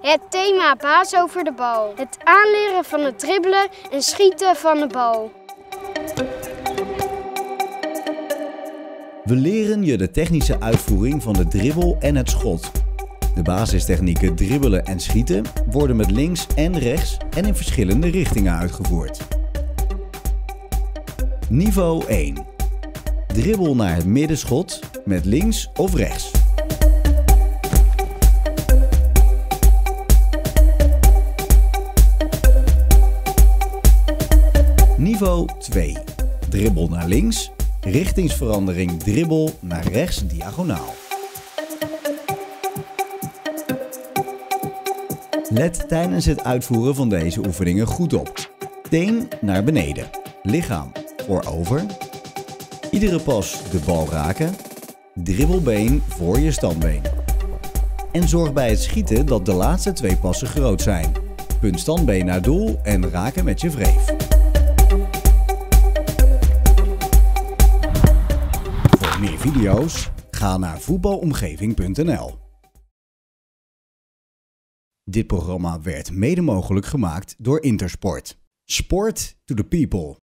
Het thema baas over de bal. Het aanleren van het dribbelen en schieten van de bal. We leren je de technische uitvoering van de dribbel en het schot. De basistechnieken dribbelen en schieten worden met links en rechts en in verschillende richtingen uitgevoerd. Niveau 1. Dribbel naar het middenschot met links of rechts. Niveau 2. Dribbel naar links, richtingsverandering dribbel naar rechts diagonaal. Let tijdens het uitvoeren van deze oefeningen goed op. Teen naar beneden, lichaam voorover. Iedere pas de bal raken, dribbelbeen voor je standbeen. En zorg bij het schieten dat de laatste twee passen groot zijn. Punt standbeen naar doel en raken met je wreef. Voor meer video's ga naar voetbalomgeving.nl. Dit programma werd mede mogelijk gemaakt door Intersport. Sport to the people.